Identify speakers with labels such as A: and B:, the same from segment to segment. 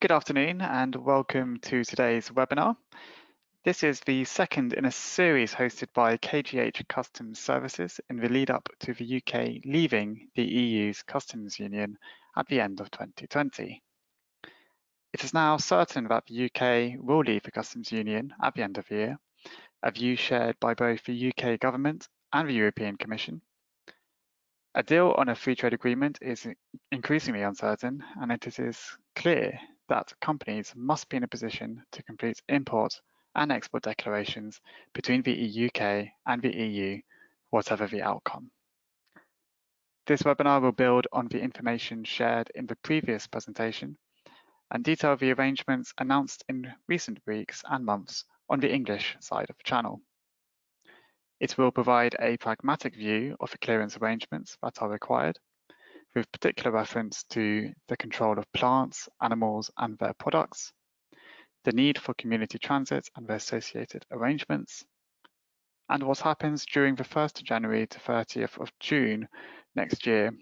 A: Good afternoon and welcome to today's webinar. This is the second in a series hosted by KGH Customs Services in the lead up to the UK leaving the EU's customs union at the end of 2020. It is now certain that the UK will leave the customs union at the end of the year, a view shared by both the UK government and the European Commission. A deal on a free trade agreement is increasingly uncertain and it is clear that companies must be in a position to complete import and export declarations between the UK and the EU, whatever the outcome. This webinar will build on the information shared in the previous presentation and detail the arrangements announced in recent weeks and months on the English side of the channel. It will provide a pragmatic view of the clearance arrangements that are required with particular reference to the control of plants, animals and their products, the need for community transit and their associated arrangements, and what happens during the 1st of January to 30th of June next year,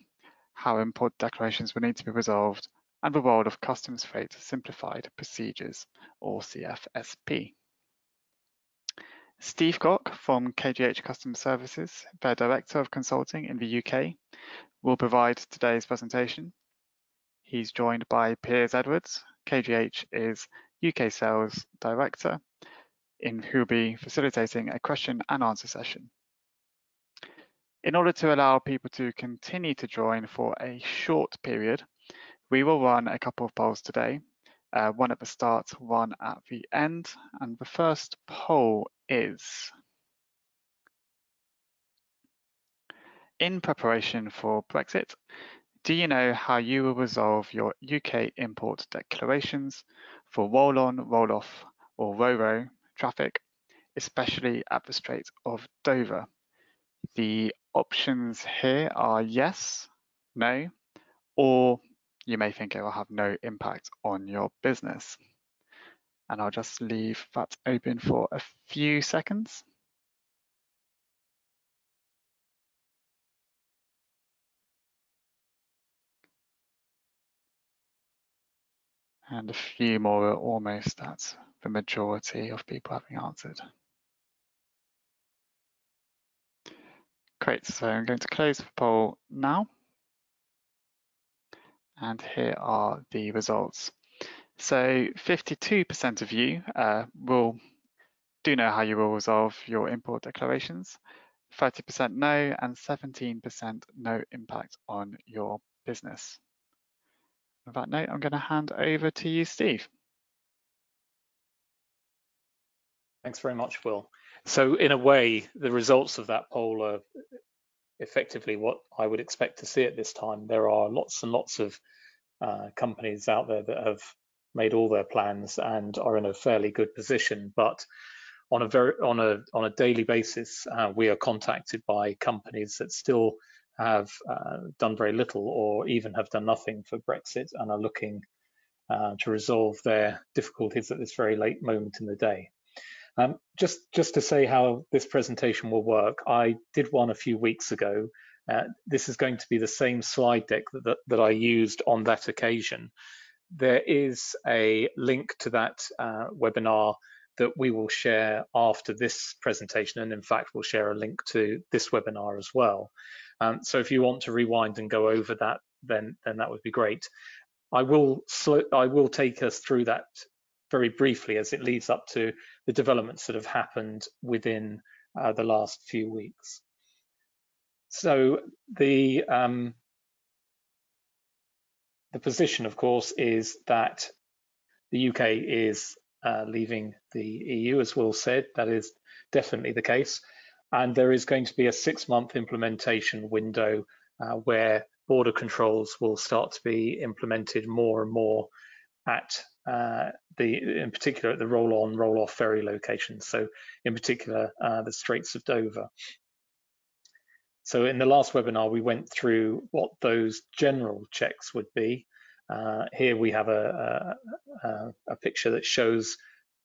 A: how import declarations will need to be resolved, and the role of Customs Freight Simplified Procedures, or CFSP. Steve Cock from KGH Customs Services, their Director of Consulting in the UK, will provide today's presentation. He's joined by Piers Edwards. KGH is UK Sales Director, in who will be facilitating a question and answer session. In order to allow people to continue to join for a short period, we will run a couple of polls today, uh, one at the start, one at the end. And the first poll is, In preparation for Brexit, do you know how you will resolve your UK import declarations for roll-on, roll-off or ro-ro traffic, especially at the Strait of Dover? The options here are yes, no, or you may think it will have no impact on your business. And I'll just leave that open for a few seconds. and a few more almost at the majority of people having answered. Great, so I'm going to close the poll now. And here are the results. So 52% of you uh, will do know how you will resolve your import declarations, 30% no, and 17% no impact on your business. On that note, I'm going to hand over to you, Steve.
B: Thanks very much, Will. So in a way, the results of that poll are effectively what I would expect to see at this time. There are lots and lots of uh, companies out there that have made all their plans and are in a fairly good position, but on a very on a on a daily basis, uh, we are contacted by companies that still have uh, done very little or even have done nothing for Brexit and are looking uh, to resolve their difficulties at this very late moment in the day. Um, just, just to say how this presentation will work, I did one a few weeks ago. Uh, this is going to be the same slide deck that, that I used on that occasion. There is a link to that uh, webinar that we will share after this presentation and in fact we'll share a link to this webinar as well. Um, so if you want to rewind and go over that, then then that would be great. I will I will take us through that very briefly as it leads up to the developments that have happened within uh, the last few weeks. So the um, the position, of course, is that the UK is uh, leaving the EU, as Will said. That is definitely the case and there is going to be a six month implementation window uh, where border controls will start to be implemented more and more at uh, the, in particular at the roll-on, roll-off ferry locations. So in particular, uh, the Straits of Dover. So in the last webinar, we went through what those general checks would be. Uh, here we have a, a, a picture that shows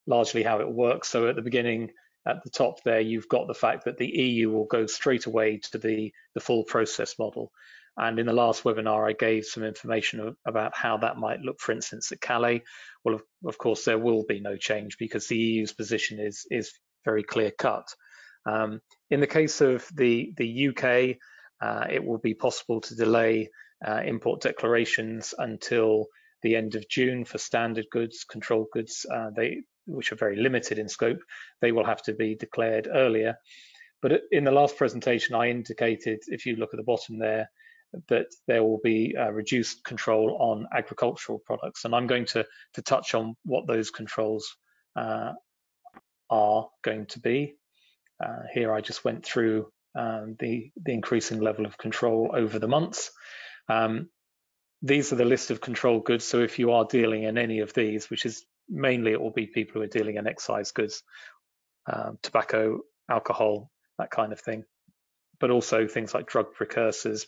B: largely how it works. So at the beginning, at the top there, you've got the fact that the EU will go straight away to the, the full process model. And in the last webinar, I gave some information about how that might look, for instance, at Calais. Well, of, of course, there will be no change because the EU's position is, is very clear cut. Um, in the case of the, the UK, uh, it will be possible to delay uh, import declarations until the end of June for standard goods, controlled goods, uh, they, which are very limited in scope. They will have to be declared earlier. But in the last presentation, I indicated, if you look at the bottom there, that there will be reduced control on agricultural products. And I'm going to, to touch on what those controls uh, are going to be. Uh, here I just went through um, the, the increasing level of control over the months. Um, these are the list of control goods. So if you are dealing in any of these, which is mainly it will be people who are dealing in excise goods, um, tobacco, alcohol, that kind of thing, but also things like drug precursors,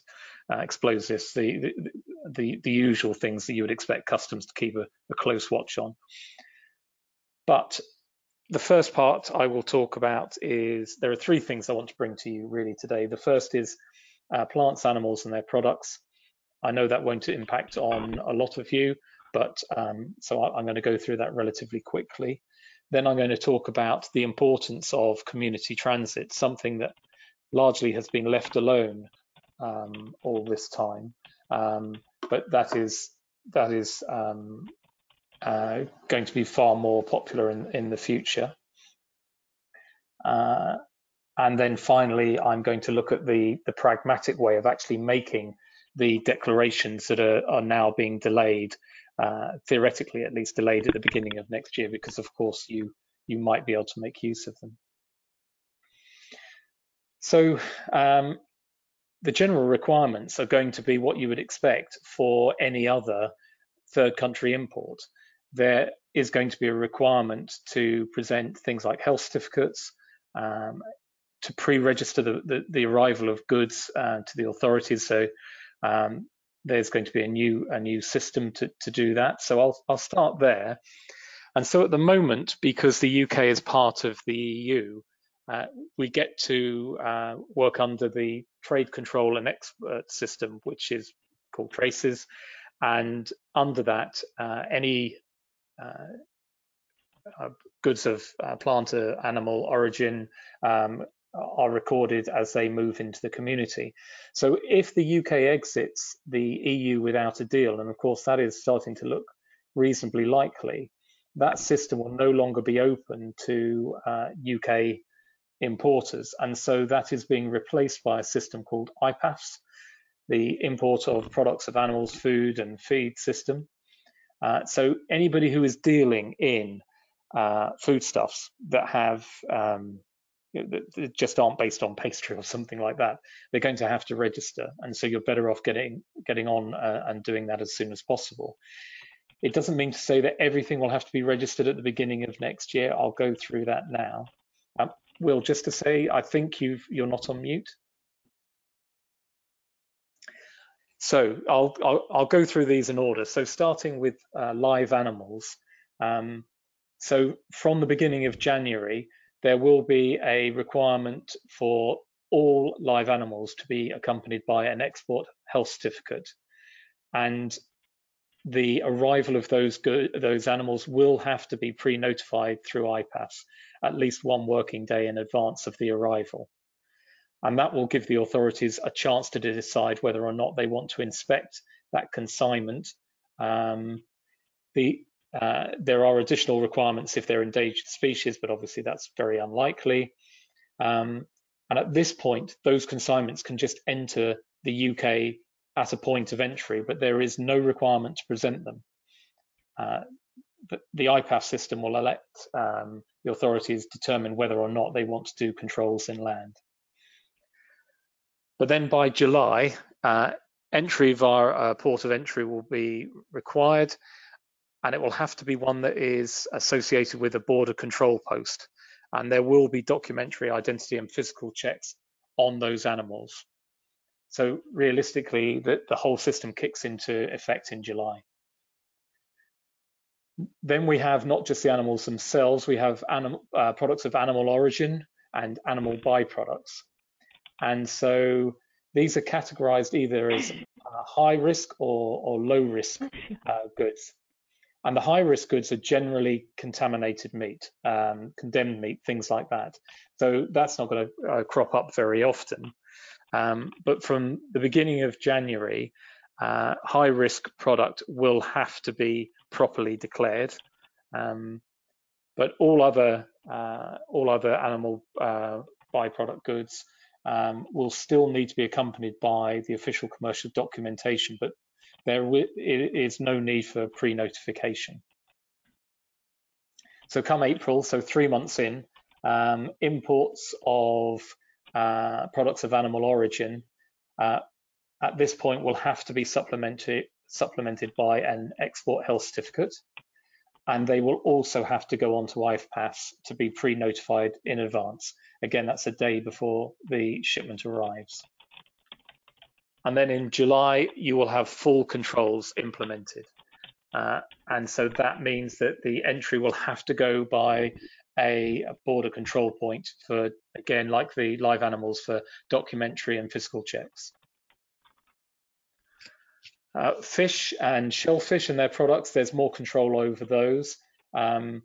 B: uh, explosives, the, the, the, the, usual things that you would expect customs to keep a, a close watch on. But the first part I will talk about is there are three things I want to bring to you really today. The first is uh, plants, animals, and their products. I know that won't impact on a lot of you, but um, so I, I'm going to go through that relatively quickly. Then I'm going to talk about the importance of community transit, something that largely has been left alone um, all this time, um, but that is that is um, uh, going to be far more popular in, in the future. Uh, and then finally, I'm going to look at the, the pragmatic way of actually making the declarations that are, are now being delayed, uh, theoretically at least delayed at the beginning of next year, because of course you, you might be able to make use of them. So um, the general requirements are going to be what you would expect for any other third country import. There is going to be a requirement to present things like health certificates, um, to pre-register the, the, the, arrival of goods uh, to the authorities. So um, there's going to be a new a new system to, to do that. So I'll, I'll start there. And so at the moment, because the UK is part of the EU, uh, we get to uh, work under the trade control and expert system, which is called TRACES. And under that, uh, any uh, uh, goods of plant or animal origin um, are recorded as they move into the community. So if the UK exits the EU without a deal, and of course that is starting to look reasonably likely, that system will no longer be open to uh, UK importers. And so that is being replaced by a system called IPAFFS, the import of products of animals, food and feed system. Uh, so anybody who is dealing in uh, foodstuffs that have um, that just aren't based on pastry or something like that, they're going to have to register, and so you're better off getting getting on uh, and doing that as soon as possible. It doesn't mean to say that everything will have to be registered at the beginning of next year. I'll go through that now. Um, Will, just to say, I think you've you're not on mute. So I'll, I'll, I'll go through these in order. So starting with uh, live animals. Um, so from the beginning of January, there will be a requirement for all live animals to be accompanied by an export health certificate. And the arrival of those those animals will have to be pre-notified through IPAFFS at least one working day in advance of the arrival. And that will give the authorities a chance to decide whether or not they want to inspect that consignment. Um, the uh, there are additional requirements if they're endangered species, but obviously that's very unlikely. Um, and at this point, those consignments can just enter the UK at a point of entry, but there is no requirement to present them. Uh, the IPAFFS system will elect um, the authorities determine whether or not they want to do controls inland. But then by July, uh, entry via a port of entry will be required and it will have to be one that is associated with a border control post. And there will be documentary identity and physical checks on those animals. So realistically, the, the whole system kicks into effect in July. Then we have not just the animals themselves, we have animal, uh, products of animal origin and animal byproducts. And so these are categorized either as uh, high risk or, or low risk uh, goods. And the high risk goods are generally contaminated meat, um, condemned meat, things like that. So that's not going to uh, crop up very often. Um, but from the beginning of January, uh, high risk product will have to be properly declared. Um, but all other uh, all other animal uh, byproduct goods um, will still need to be accompanied by the official commercial documentation, but there is no need for pre-notification. So come April, so three months in, um, imports of uh, products of animal origin uh, at this point will have to be supplemented, supplemented by an export health certificate and they will also have to go on to IPAFFS to be pre-notified in advance. Again, that's a day before the shipment arrives. And then in July, you will have full controls implemented. Uh, and so that means that the entry will have to go by a, a, border control point for, again, like the live animals for documentary and physical checks. Uh, fish and shellfish and their products, there's more control over those. Um,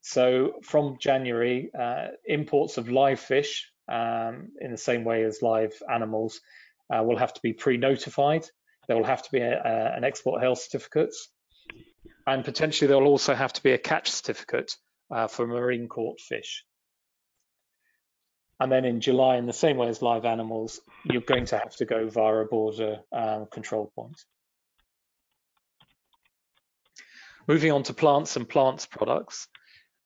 B: so from January, uh, imports of live fish, um, in the same way as live animals, uh, will have to be pre-notified. There will have to be a, a, an export health certificate, and potentially there will also have to be a catch certificate uh, for marine caught fish. And then in July, in the same way as live animals, you're going to have to go via a border um, control point. Moving on to plants and plants products.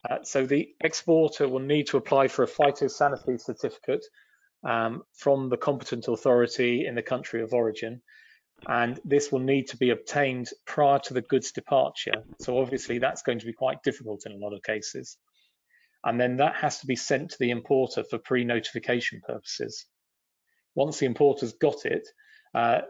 B: Uh, so the exporter will need to apply for a phytosanitary certificate um, from the competent authority in the country of origin. And this will need to be obtained prior to the goods departure. So obviously that's going to be quite difficult in a lot of cases. And then that has to be sent to the importer for pre-notification purposes. Once the importer's got it, uh,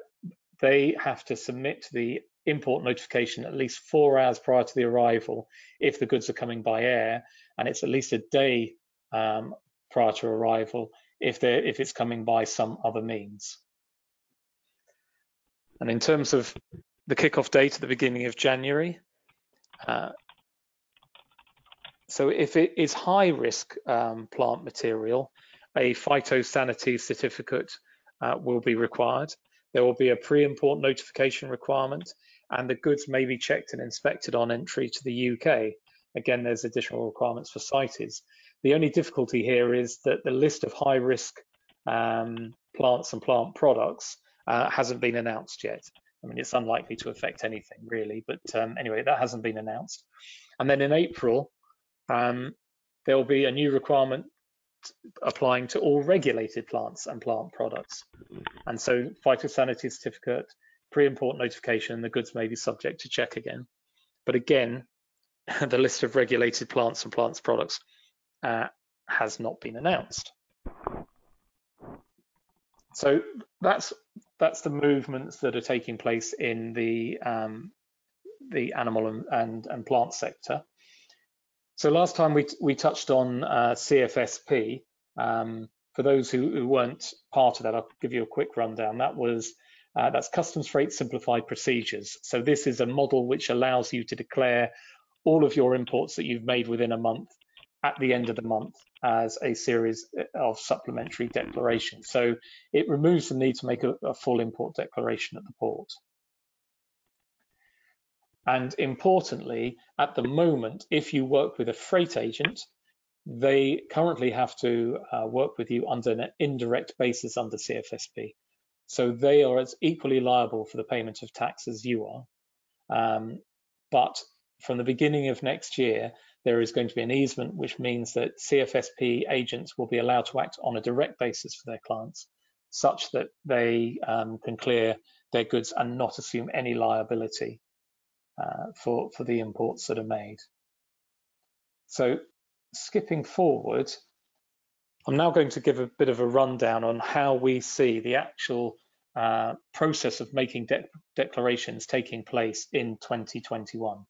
B: they have to submit the import notification at least four hours prior to the arrival if the goods are coming by air, and it's at least a day um, prior to arrival if if it's coming by some other means. And in terms of the kickoff date at the beginning of January, uh, so if it is high risk um, plant material, a phytosanitary certificate uh, will be required. There will be a pre-import notification requirement and the goods may be checked and inspected on entry to the UK. Again, there's additional requirements for CITES. The only difficulty here is that the list of high risk um, plants and plant products uh, hasn't been announced yet. I mean, it's unlikely to affect anything really, but um, anyway, that hasn't been announced. And then in April, um, there will be a new requirement applying to all regulated plants and plant products. And so phytosanitary certificate, pre-import notification, the goods may be subject to check again. But again, the list of regulated plants and plants products uh, has not been announced. So that's that's the movements that are taking place in the um, the animal and, and, and plant sector. So last time we we touched on uh, CFSP. Um, for those who, who, weren't part of that, I'll give you a quick rundown. That was uh, that's customs freight simplified procedures. So this is a model which allows you to declare all of your imports that you've made within a month at the end of the month as a series of supplementary declarations. So it removes the need to make a, a full import declaration at the port. And importantly, at the moment, if you work with a freight agent, they currently have to uh, work with you under an indirect basis under CFSP. So they are as equally liable for the payment of tax as you are. Um, but from the beginning of next year, there is going to be an easement, which means that CFSP agents will be allowed to act on a direct basis for their clients, such that they um, can clear their goods and not assume any liability uh, for, for the imports that are made. So skipping forward, I'm now going to give a bit of a rundown on how we see the actual uh, process of making de declarations taking place in 2021.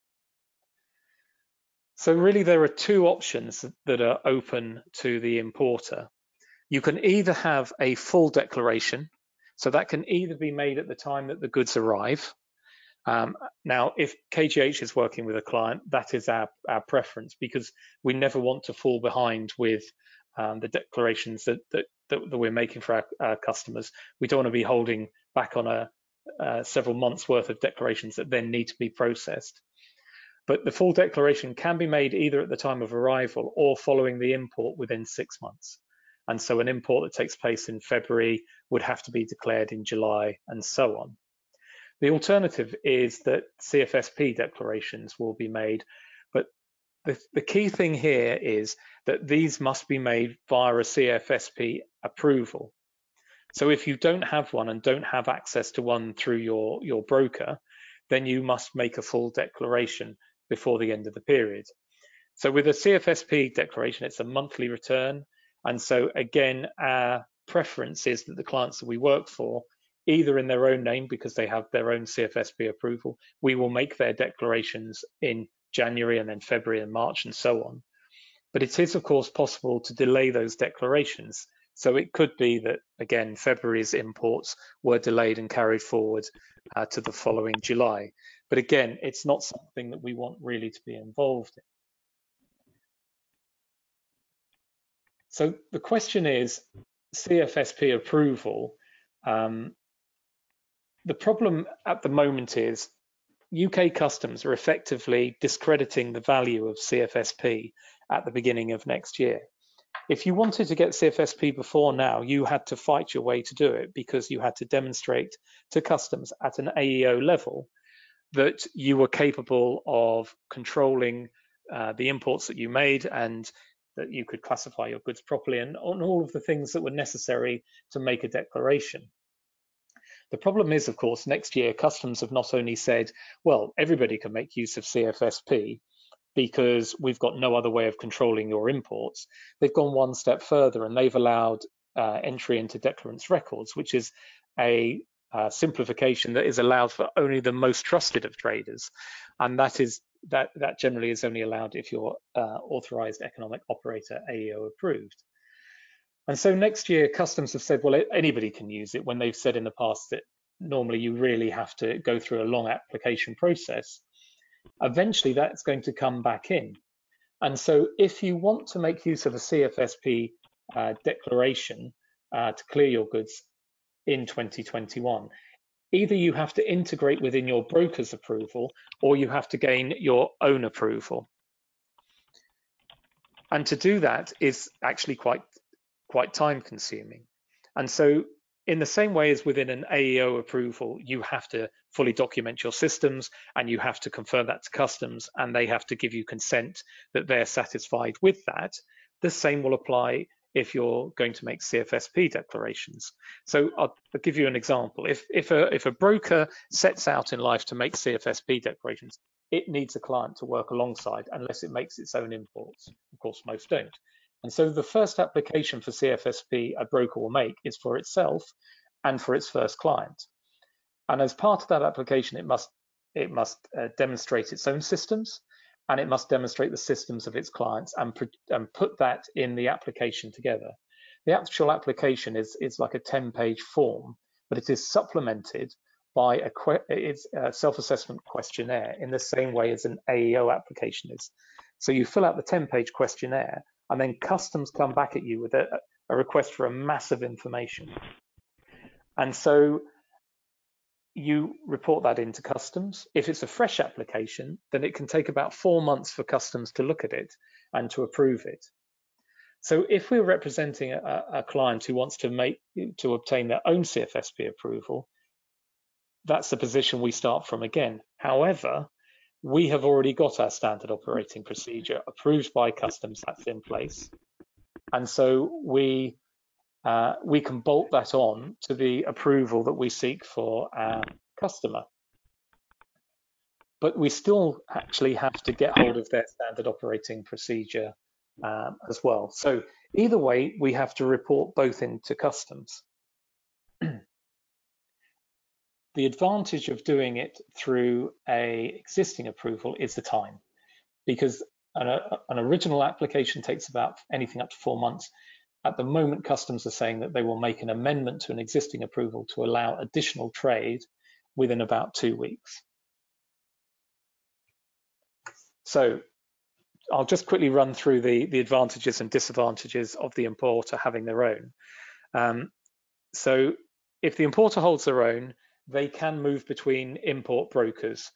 B: So really there are two options that are open to the importer. You can either have a full declaration, So that can either be made at the time that the goods arrive. Um, now, if KGH is working with a client, that is our, our preference because we never want to fall behind with um, the declarations that, that, that, we're making for our, our, customers. We don't want to be holding back on a, uh, several months worth of declarations that then need to be processed. But the full declaration can be made either at the time of arrival or following the import within six months. And so an import that takes place in February would have to be declared in July and so on. The alternative is that CFSP declarations will be made, but the, the key thing here is that these must be made via a CFSP approval. So if you don't have one and don't have access to one through your, your broker, then you must make a full declaration before the end of the period. So with a CFSP declaration, it's a monthly return. And so again, our preference is that the clients that we work for, either in their own name because they have their own CFSP approval, we will make their declarations in January and then February and March and so on. But it is of course possible to delay those declarations so it could be that, again, February's imports were delayed and carried forward uh, to the following July. But again, it's not something that we want really to be involved in. So the question is CFSP approval. Um, the problem at the moment is UK customs are effectively discrediting the value of CFSP at the beginning of next year if you wanted to get CFSP before now, you had to fight your way to do it because you had to demonstrate to customs at an AEO level that you were capable of controlling uh, the imports that you made and that you could classify your goods properly and on all of the things that were necessary to make a declaration. The problem is, of course, next year customs have not only said, well, everybody can make use of CFSP, because we've got no other way of controlling your imports. They've gone one step further and they've allowed uh, entry into declarants records, which is a uh, simplification that is allowed for only the most trusted of traders, and that is that that generally is only allowed if you're uh, authorized economic operator AEO approved. And so next year, customs have said, well, anybody can use it when they've said in the past that normally you really have to go through a long application process eventually that's going to come back in. And so if you want to make use of a CFSP uh, declaration uh, to clear your goods in 2021, either you have to integrate within your broker's approval or you have to gain your own approval. And to do that is actually quite, quite time consuming. And so in the same way as within an AEO approval, you have to fully document your systems and you have to confirm that to customs and they have to give you consent that they're satisfied with that. The same will apply if you're going to make CFSP declarations. So I'll, I'll give you an example. If, if, a, if a broker sets out in life to make CFSP declarations, it needs a client to work alongside unless it makes its own imports. Of course, most don't. And so the first application for CFSP a broker will make is for itself and for its first client. And as part of that application, it must it must uh, demonstrate its own systems and it must demonstrate the systems of its clients and, and put that in the application together. The actual application is, is like a 10 page form, but it is supplemented by a, it's a self-assessment questionnaire in the same way as an AEO application is. So you fill out the 10 page questionnaire and then customs come back at you with a, a request for a massive information. And so you report that into customs. If it's a fresh application, then it can take about four months for customs to look at it and to approve it. So if we're representing a, a client who wants to make to obtain their own CFSP approval, that's the position we start from again. However, we have already got our standard operating procedure approved by customs that's in place. And so we uh, we can bolt that on to the approval that we seek for our customer. But we still actually have to get hold of their standard operating procedure um, as well. So either way, we have to report both into customs. the advantage of doing it through a existing approval is the time, because an, an original application takes about anything up to four months At the moment, customs are saying that they will make an amendment to an existing approval to allow additional trade within about two weeks. So I'll just quickly run through the, the advantages and disadvantages of the importer having their own. Um, so if the importer holds their own, they can move between import brokers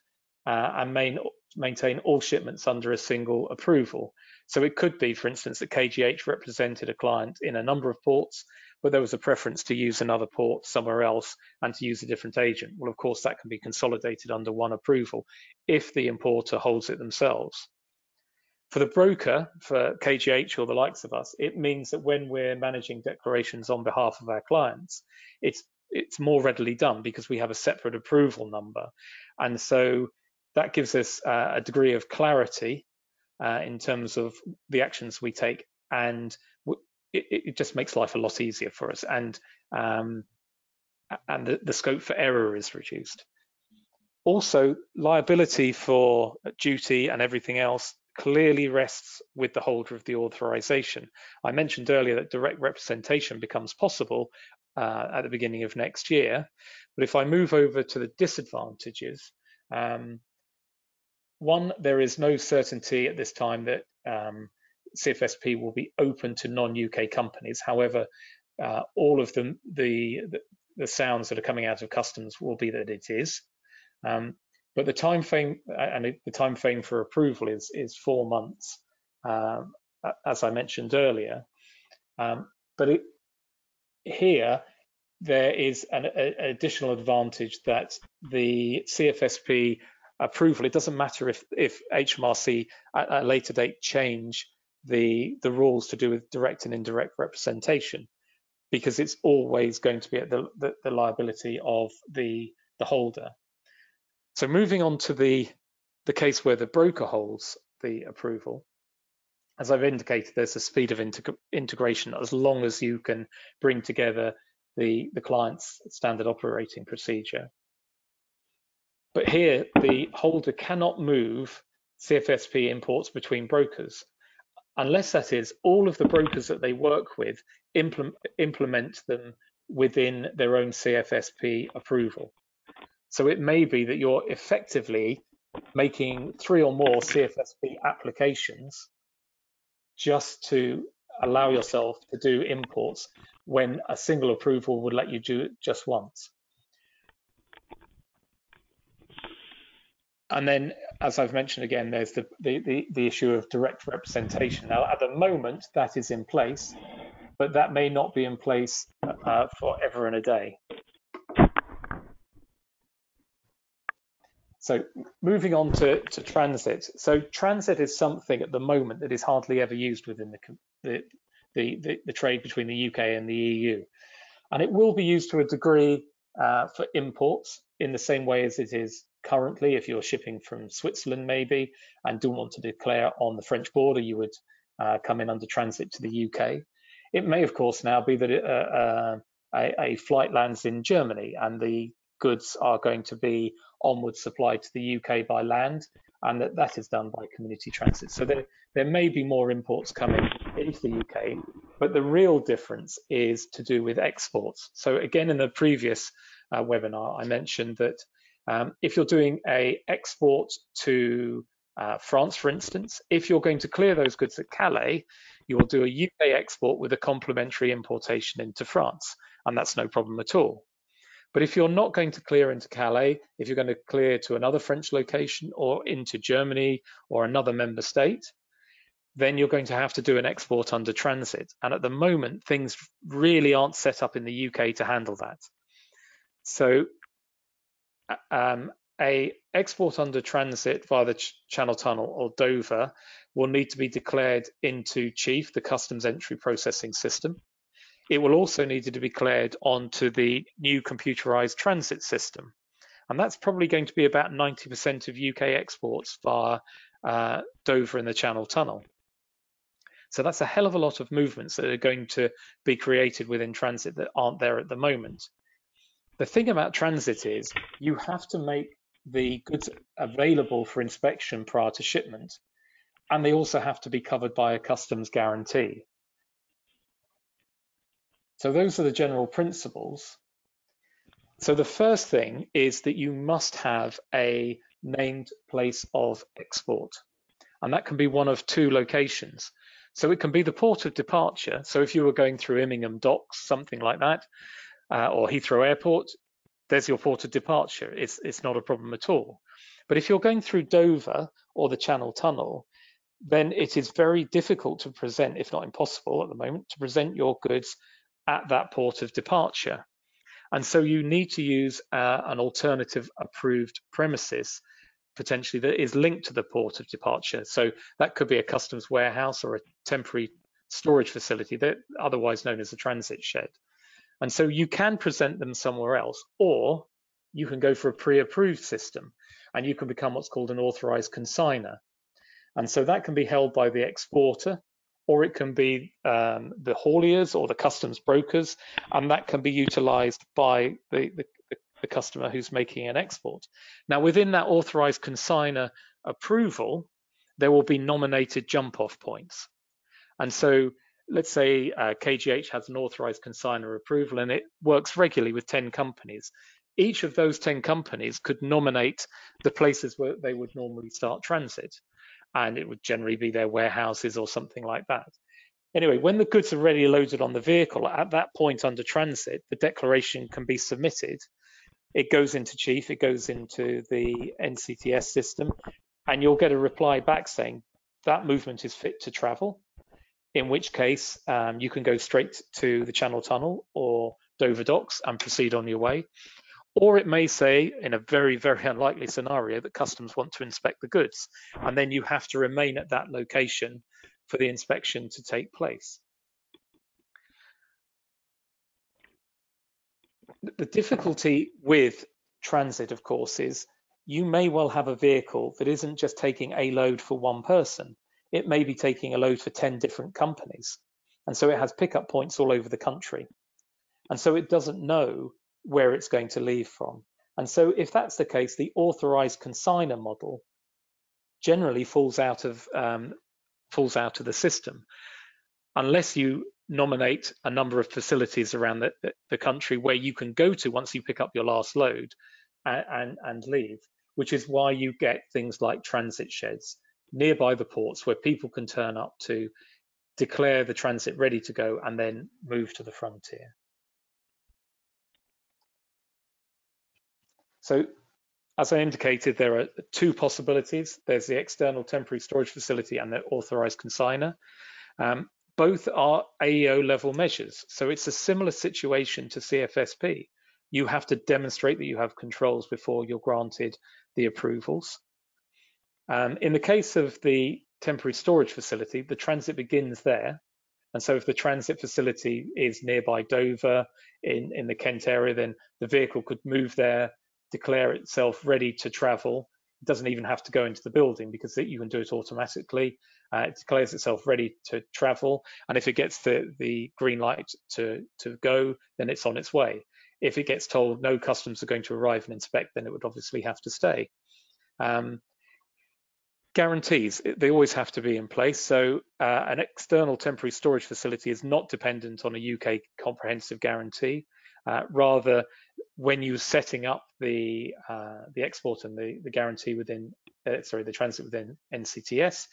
B: uh, and main, maintain all shipments under a single approval. So it could be, for instance, that KGH represented a client in a number of ports, but there was a preference to use another port somewhere else and to use a different agent. Well, of course, that can be consolidated under one approval if the importer holds it themselves. For the broker, for KGH or the likes of us, it means that when we're managing declarations on behalf of our clients, it's it's more readily done because we have a separate approval number. And so that gives us uh, a degree of clarity uh, in terms of the actions we take. And it, it, just makes life a lot easier for us. And, um, and the, the scope for error is reduced. Also, liability for duty and everything else clearly rests with the holder of the authorization. I mentioned earlier that direct representation becomes possible uh, at the beginning of next year. But if I move over to the disadvantages, um, one, there is no certainty at this time that um, CFSP will be open to non-UK companies. However, uh, all of the, the, the sounds that are coming out of customs will be that it is. Um, but the time frame and the time frame for approval is is four months, um, as I mentioned earlier. Um, but it, here there is an a, additional advantage that the CFSP approval. It doesn't matter if if HMRC at a later date change the the rules to do with direct and indirect representation, because it's always going to be at the, the, the liability of the the holder. So moving on to the the case where the broker holds the approval, as I've indicated, there's a speed of integ integration as long as you can bring together the, the client's standard operating procedure. But here, the holder cannot move CFSP imports between brokers unless that is all of the brokers that they work with implement, implement them within their own CFSP approval. So it may be that you're effectively making three or more CFSP applications just to allow yourself to do imports when a single approval would let you do it just once. And then, as I've mentioned again, there's the, the, the, the, issue of direct representation. Now, at the moment, that is in place, but that may not be in place uh, forever and a day. So moving on to, to transit. So transit is something at the moment that is hardly ever used within the, the, the, the, the trade between the UK and the EU. And it will be used to a degree uh, for imports in the same way as it is currently. If you're shipping from Switzerland, maybe, and don't want to declare on the French border, you would uh, come in under transit to the UK. It may, of course, now be that it, uh, uh, a, a, flight lands in Germany and the goods are going to be onward supplied to the UK by land, and that that is done by community transit. So there, there may be more imports coming into the UK, but the real difference is to do with exports. So again, in the previous uh, webinar, I mentioned that um, if you're doing a export to uh, France, for instance, if you're going to clear those goods at Calais, you will do a UK export with a complementary importation into France, and that's no problem at all. But if you're not going to clear into Calais, if you're going to clear to another French location or into Germany or another member state, then you're going to have to do an export under transit. And at the moment, things really aren't set up in the UK to handle that. So um, a export under transit via the Ch Channel Tunnel or Dover will need to be declared into Chief, the customs entry processing system. It will also need to be declared onto the new computerized transit system. And that's probably going to be about 90% of UK exports via uh, Dover and the Channel Tunnel. So that's a hell of a lot of movements that are going to be created within transit that aren't there at the moment. The thing about transit is you have to make the goods available for inspection prior to shipment, and they also have to be covered by a customs guarantee. So those are the general principles. So the first thing is that you must have a named place of export. And that can be one of two locations. So it can be the port of departure. So if you were going through Immingham docks, something like that, uh, or Heathrow Airport, there's your port of departure. It's, it's not a problem at all. But if you're going through Dover or the Channel Tunnel, then it is very difficult to present, if not impossible at the moment, to present your goods at that port of departure. And so you need to use uh, an alternative approved premises potentially that is linked to the port of departure. So that could be a customs warehouse or a temporary storage facility that otherwise known as a transit shed. And so you can present them somewhere else, or you can go for a pre-approved system and you can become what's called an authorized consigner. And so that can be held by the exporter, or it can be um, the hauliers or the customs brokers, and that can be utilized by the, the, the customer who's making an export. Now, within that authorized consigner approval, there will be nominated jump off points. And so let's say uh, KGH has an authorized consigner approval and it works regularly with 10 companies. Each of those 10 companies could nominate the places where they would normally start transit. And it would generally be their warehouses or something like that. Anyway, when the goods are ready loaded on the vehicle, at that point under transit, the declaration can be submitted. It goes into Chief, it goes into the NCTS system, and you'll get a reply back saying that movement is fit to travel in which case um, you can go straight to the Channel Tunnel or Dover Docks and proceed on your way. Or it may say, in a very, very unlikely scenario, that customs want to inspect the goods, and then you have to remain at that location for the inspection to take place. The difficulty with transit, of course, is you may well have a vehicle that isn't just taking a load for one person it may be taking a load for 10 different companies. And so it has pickup points all over the country. And so it doesn't know where it's going to leave from. And so if that's the case, the authorized consigner model generally falls out of um, falls out of the system unless you nominate a number of facilities around the, the country where you can go to once you pick up your last load and, and, and leave, which is why you get things like transit sheds nearby the ports where people can turn up to declare the transit ready to go and then move to the frontier. So as I indicated, there are two possibilities. There's the external temporary storage facility and the authorized consigner. Um, both are AEO level measures. So it's a similar situation to CFSP. You have to demonstrate that you have controls before you're granted the approvals. Um, in the case of the temporary storage facility, the transit begins there. And so if the transit facility is nearby Dover in, in the Kent area, then the vehicle could move there, declare itself ready to travel. It doesn't even have to go into the building because you can do it automatically. Uh, it declares itself ready to travel. And if it gets the, the green light to, to go, then it's on its way. If it gets told no customs are going to arrive and inspect, then it would obviously have to stay. Um, guarantees they always have to be in place. So uh, an external temporary storage facility is not dependent on a uk comprehensive guarantee. Uh, rather when you're setting up the uh, the export and the, the guarantee within uh, sorry the transit within ncts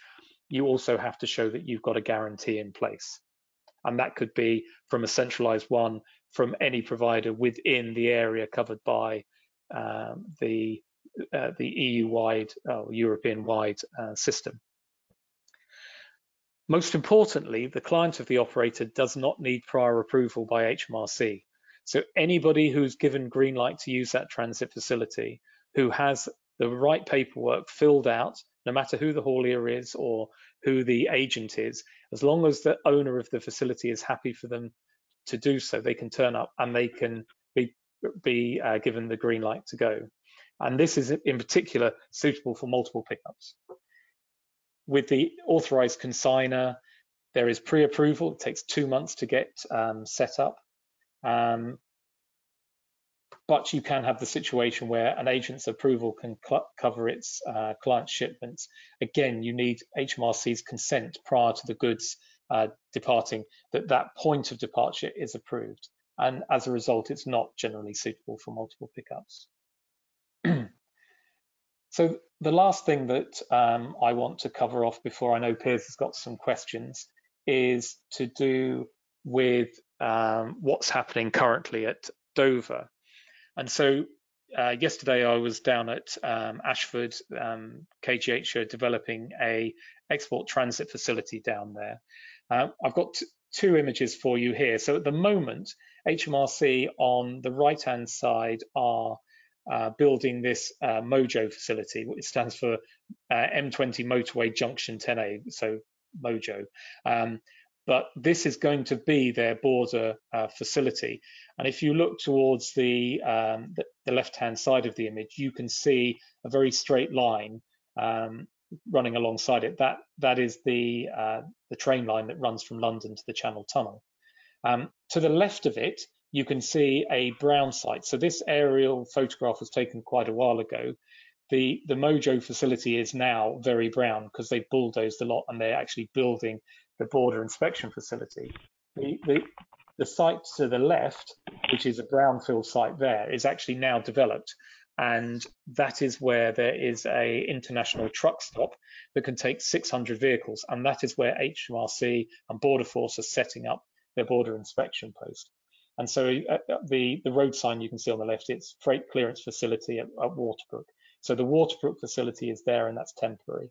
B: you also have to show that you've got a guarantee in place. And that could be from a centralized one from any provider within the area covered by um, the uh, the EU-wide or European-wide uh, system. Most importantly, the client of the operator does not need prior approval by HMRC. So anybody who's given green light to use that transit facility, who has the right paperwork filled out, no matter who the haulier is or who the agent is, as long as the owner of the facility is happy for them to do so, they can turn up and they can be, be uh, given the green light to go. And this is in particular suitable for multiple pickups. With the authorized consigner, there is pre-approval. It takes two months to get um, set up. Um, but you can have the situation where an agent's approval can cover its uh, client shipments. Again, you need HMRC's consent prior to the goods uh, departing, that that point of departure is approved. And as a result, it's not generally suitable for multiple pickups. So the last thing that um, I want to cover off before I know Piers has got some questions is to do with um, what's happening currently at Dover. And so uh, yesterday I was down at um, Ashford, um, KGH are developing a export transit facility down there. Uh, I've got two images for you here. So at the moment, HMRC on the right-hand side are uh, building this uh, Mojo facility, which stands for uh, M20 Motorway Junction 10A, so Mojo. Um, but this is going to be their border uh, facility. And if you look towards the, um, the, the left-hand side of the image, you can see a very straight line um, running alongside it. That that is the uh, the train line that runs from London to the Channel Tunnel. Um, to the left of it, you can see a brown site. So this aerial photograph was taken quite a while ago. The the Mojo facility is now very brown because they bulldozed a lot and they're actually building the border inspection facility. The, the, the site to the left, which is a brownfield site there, is actually now developed and that is where there is a international truck stop that can take 600 vehicles and that is where HMRC and Border Force are setting up their border inspection post. And so uh, uh, the, the road sign you can see on the left, it's freight clearance facility at, at Waterbrook. So the Waterbrook facility is there and that's temporary.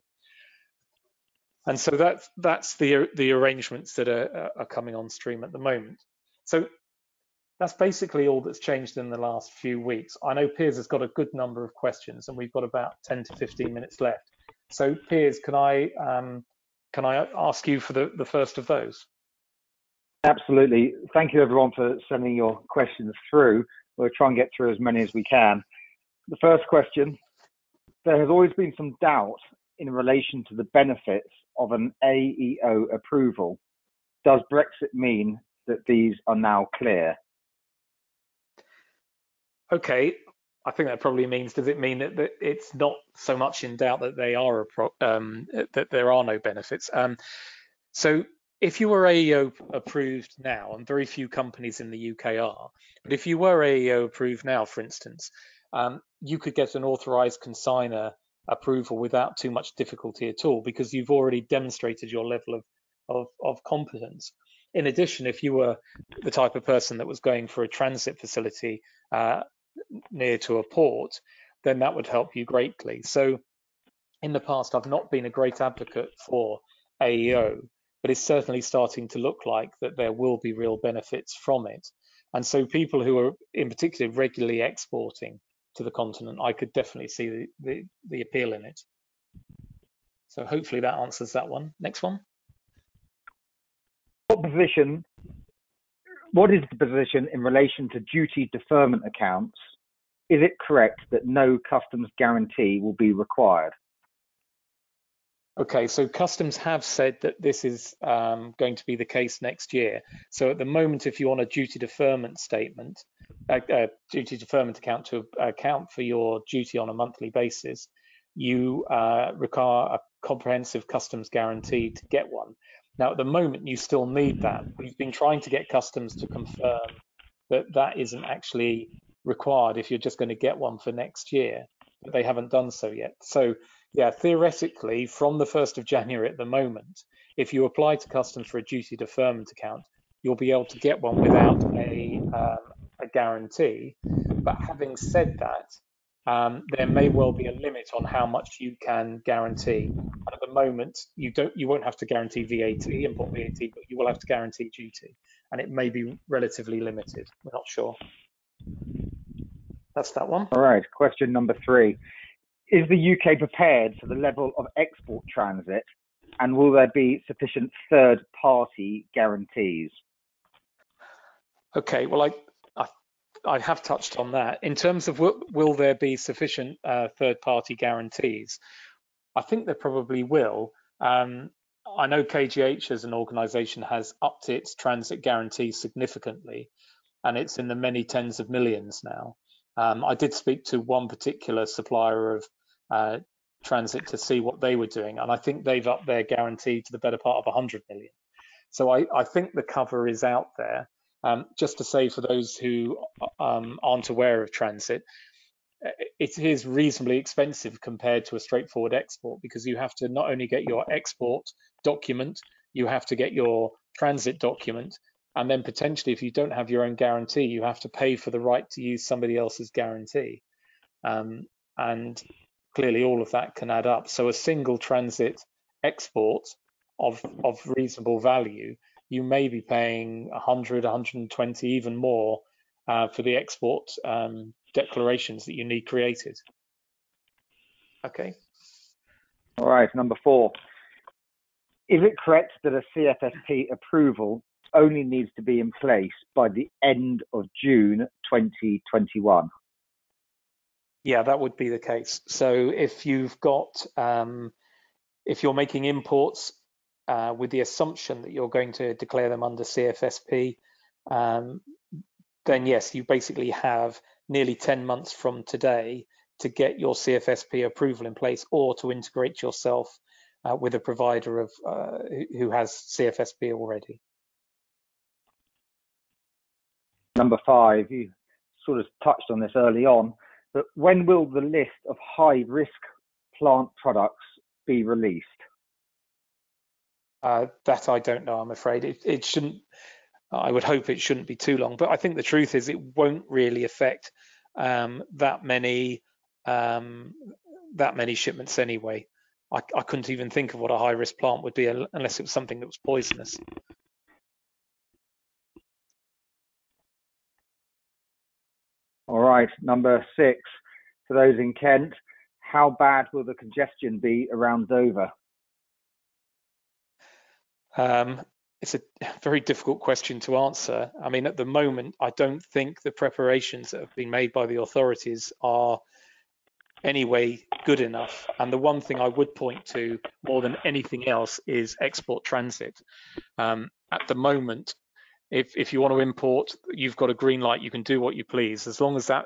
B: And so that's that's the the arrangements that are, are coming on stream at the moment. So that's basically all that's changed in the last few weeks. I know Piers has got a good number of questions, and we've got about 10 to 15 minutes left. So, Piers, can I um, can I ask you for the, the first of those?
C: Absolutely. Thank you, everyone, for sending your questions through. We'll try and get through as many as we can. The first question there has always been some doubt in relation to the benefits of an AEO approval. Does Brexit mean that these are now clear?
B: Okay, I think that probably means. Does it mean that, that it's not so much in doubt that they are um, that there are no benefits? Um, so if you were AEO approved now, and very few companies in the UK are, but if you were AEO approved now, for instance, um, you could get an authorized consigner approval without too much difficulty at all because you've already demonstrated your level of, of, of competence. In addition, if you were the type of person that was going for a transit facility uh, near to a port, then that would help you greatly. So in the past, I've not been a great advocate for AEO, but it's certainly starting to look like that there will be real benefits from it. And so people who are in particular regularly exporting to the continent, I could definitely see the, the, the appeal in it. So hopefully that answers that one. Next one.
C: What position what is the position in relation to duty deferment accounts? Is it correct that no customs guarantee will be required?
B: Okay, so customs have said that this is um, going to be the case next year. So at the moment, if you want a duty deferment statement, a, a duty deferment account to account for your duty on a monthly basis, you uh, require a comprehensive customs guarantee to get one. Now, at the moment, you still need that. We've been trying to get customs to confirm that that isn't actually required if you're just going to get one for next year, but they haven't done so yet. So, yeah, theoretically, from the 1st of January at the moment, if you apply to customs for a duty deferment account, you'll be able to get one without a, um, a guarantee. But having said that, um, there may well be a limit on how much you can guarantee. And at the moment, you don't, you won't have to guarantee VAT, import VAT, but you will have to guarantee duty, and it may be relatively limited. We're not sure. That's that one.
C: All right. Question number three: Is the UK prepared for the level of export transit, and will there be sufficient third-party guarantees?
B: Okay. Well, I I have touched on that. In terms of will, will there be sufficient uh, third-party guarantees? I think there probably will. Um, I know KGH as an organisation has upped its transit guarantee significantly, and it's in the many tens of millions now. Um, I did speak to one particular supplier of uh, transit to see what they were doing, and I think they've upped their guarantee to the better part of 100 million. So I, I think the cover is out there. Um, just to say for those who um, aren't aware of transit, it is reasonably expensive compared to a straightforward export because you have to not only get your export document, you have to get your transit document, and then potentially if you don't have your own guarantee, you have to pay for the right to use somebody else's guarantee. Um, and clearly all of that can add up. So a single transit export of, of reasonable value, you may be paying 100, 120, even more uh, for the export um, declarations that you need created. Okay.
C: All right, number four. Is it correct that a CFSP approval only needs to be in place by the end of June 2021?
B: Yeah, that would be the case. So if you've got, um, if you're making imports uh, with the assumption that you're going to declare them under CFSP, um, then yes, you basically have nearly 10 months from today to get your CFSP approval in place or to integrate yourself uh, with a provider of uh, who has CFSP already.
C: Number five, you sort of touched on this early on, but when will the list of high risk plant products be released?
B: Uh, that I don't know, I'm afraid. It, it shouldn't, I would hope it shouldn't be too long, but I think the truth is it won't really affect um, that many um, that many shipments anyway. I, I, couldn't even think of what a high risk plant would be unless it was something that was poisonous.
C: All right, number six, for those in Kent, how bad will the congestion be around Dover?
B: Um, it's a very difficult question to answer. I mean, at the moment, I don't think the preparations that have been made by the authorities are anyway good enough. And the one thing I would point to more than anything else is export transit. Um, at the moment, if, if you want to import, you've got a green light, you can do what you please. As long as that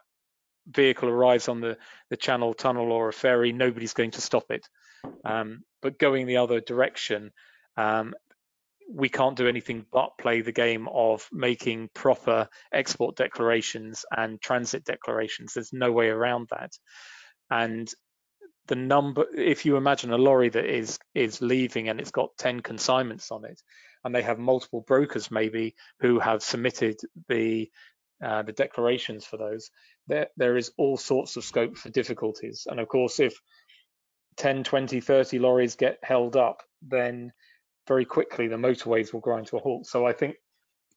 B: vehicle arrives on the, the channel, tunnel, or a ferry, nobody's going to stop it. Um, but going the other direction, um, we can't do anything but play the game of making proper export declarations and transit declarations. There's no way around that. And the number, if you imagine a lorry that is is leaving and it's got 10 consignments on it, and they have multiple brokers maybe who have submitted the uh, the declarations for those, there there is all sorts of scope for difficulties. And of course, if 10, 20, 30 lorries get held up, then very quickly the motorways will grind to a halt. So I think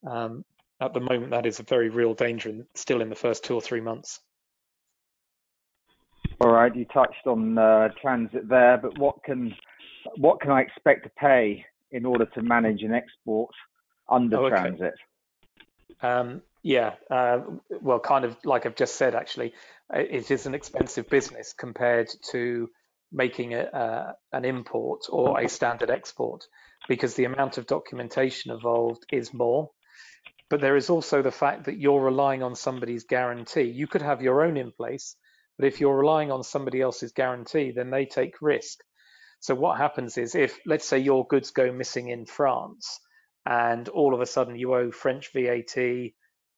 B: um, at the moment that is a very real danger in, still in the first two or three months.
C: All right, you touched on uh, transit there, but what can what can I expect to pay in order to manage an export under oh, okay. transit?
B: Um, yeah, uh, well, kind of like I've just said, actually, it is an expensive business compared to making a, uh, an import or a standard export because the amount of documentation involved is more. But there is also the fact that you're relying on somebody's guarantee. You could have your own in place, but if you're relying on somebody else's guarantee, then they take risk. So what happens is if, let's say your goods go missing in France and all of a sudden you owe French VAT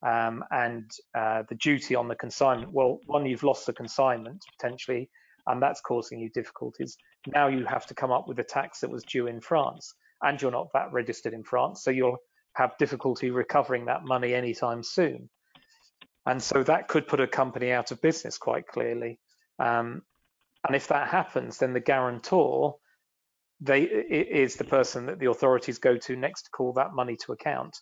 B: um, and uh, the duty on the consignment, well, one, you've lost the consignment potentially, and that's causing you difficulties. Now you have to come up with a tax that was due in France and you're not VAT registered in France, so you'll have difficulty recovering that money anytime soon. And so that could put a company out of business quite clearly. Um, and if that happens, then the guarantor they is the person that the authorities go to next to call that money to account.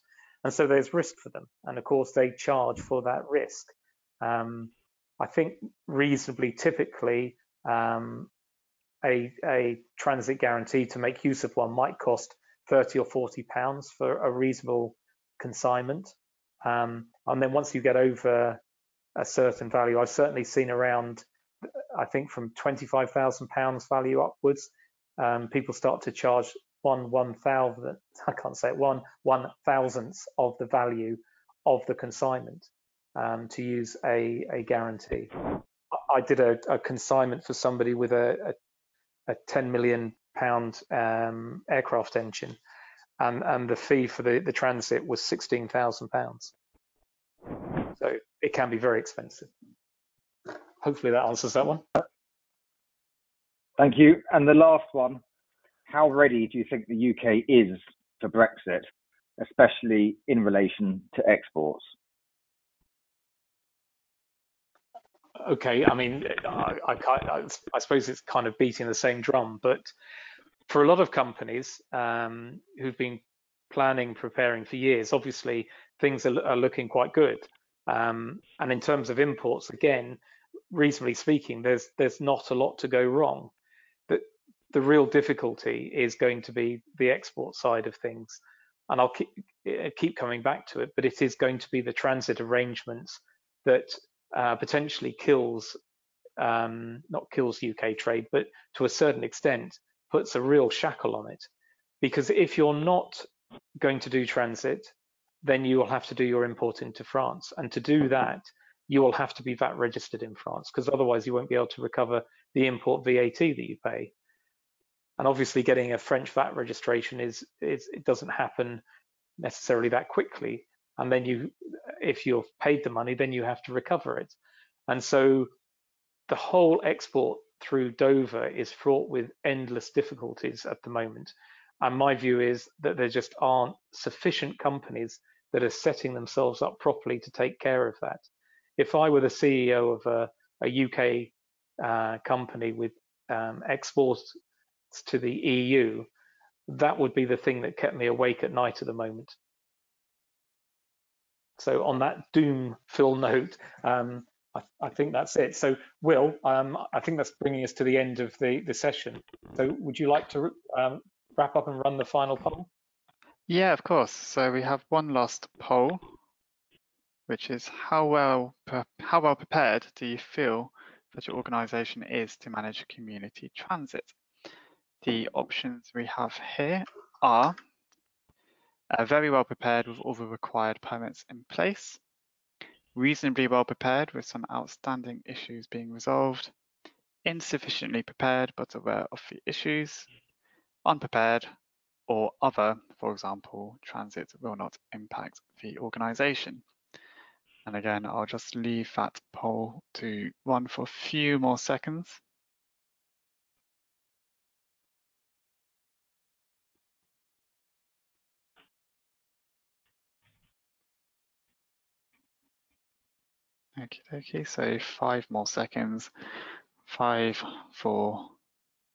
B: And so there's risk for them. And of course, they charge for that risk. Um, I think reasonably typically, um, a, a transit guarantee to make use of one might cost 30 or 40 pounds for a reasonable consignment. Um, and then once you get over a certain value, I've certainly seen around, I think from 25,000 pounds value upwards, um, people start to charge one one thousand, I can't say it, one one thousandth of the value of the consignment um, to use a, a guarantee. I did a, a consignment for somebody with a, a, a 10 million pound um, aircraft engine and and the fee for the the transit was sixteen thousand pounds. So it can be very expensive. Hopefully that answers that one.
C: Thank you. And the last one, how ready do you think the UK is for Brexit, especially in relation to exports?
B: Okay, I mean, I, I, I, suppose it's kind of beating the same drum, but for a lot of companies um, who've been planning, preparing for years, obviously things are, are looking quite good. Um, and in terms of imports, again, reasonably speaking, there's there's not a lot to go wrong. But the real difficulty is going to be the export side of things, and I'll keep keep coming back to it. But it is going to be the transit arrangements that uh, potentially kills um, not kills UK trade, but to a certain extent puts a real shackle on it. Because if you're not going to do transit, then you will have to do your import into France. And to do that, you will have to be VAT registered in France because otherwise you won't be able to recover the import VAT that you pay. And obviously getting a French VAT registration is, is it doesn't happen necessarily that quickly. And then you, if you've paid the money, then you have to recover it. And so the whole export through Dover is fraught with endless difficulties at the moment. And my view is that there just aren't sufficient companies that are setting themselves up properly to take care of that. If I were the CEO of a, a UK uh, company with um, exports to the EU, that would be the thing that kept me awake at night at the moment. So on that doom fill note, um, I, I, think that's it. So Will, um, I think that's bringing us to the end of the, the session. So would you like to um, wrap up and run the final poll?
A: Yeah, of course. So we have one last poll, which is how well how well prepared do you feel that your organisation is to manage community transit? The options we have here are uh, very well prepared with all the required permits in place, reasonably well prepared with some outstanding issues being resolved, insufficiently prepared but aware of the issues, unprepared, or other, for example, transit will not impact the organization. And again, I'll just leave that poll to run for a few more seconds. Okay, okay, so five more seconds. Five, four,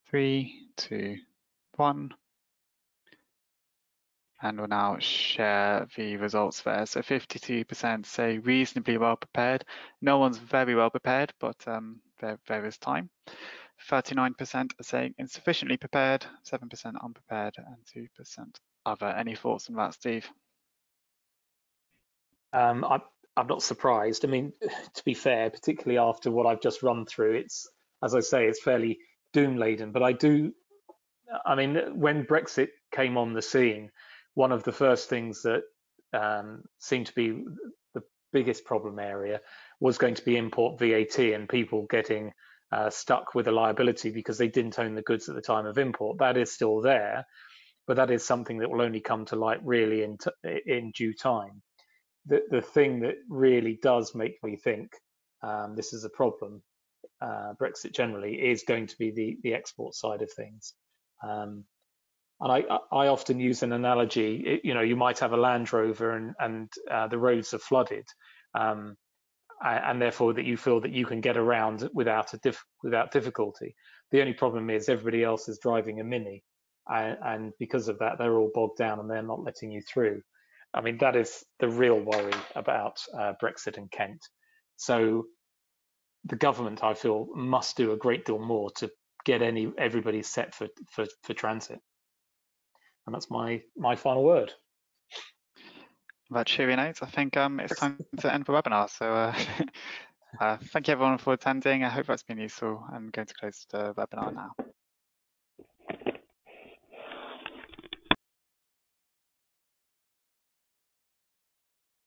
A: three, two, one. And we'll now share the results there. So 52% say reasonably well prepared. No one's very well prepared, but um, there, there is time. 39% are saying insufficiently prepared, 7% unprepared, and 2% other. Any thoughts on that, Steve?
B: Um, I, I'm not surprised. I mean, to be fair, particularly after what I've just run through, it's as I say, it's fairly doom laden. But I do, I mean, when Brexit came on the scene, one of the first things that um, seemed to be the biggest problem area was going to be import VAT and people getting uh, stuck with a liability because they didn't own the goods at the time of import. That is still there, but that is something that will only come to light really in, in due time the, the thing that really does make me think um, this is a problem, uh, Brexit generally, is going to be the, the export side of things. Um, and I, I often use an analogy, it, you know, you might have a Land Rover and, and uh, the roads are flooded, um, and therefore that you feel that you can get around without a diff, without difficulty. The only problem is everybody else is driving a Mini, and, and because of that, they're all bogged down and they're not letting you through. I mean, that is the real worry about uh, Brexit and Kent. So the government, I feel, must do a great deal more to get any everybody set for for, for transit. And that's my my final word.
A: That cheery note, I think um, it's time to end the webinar. So uh, uh, thank you everyone for attending. I hope that's been useful. I'm going to close the webinar now.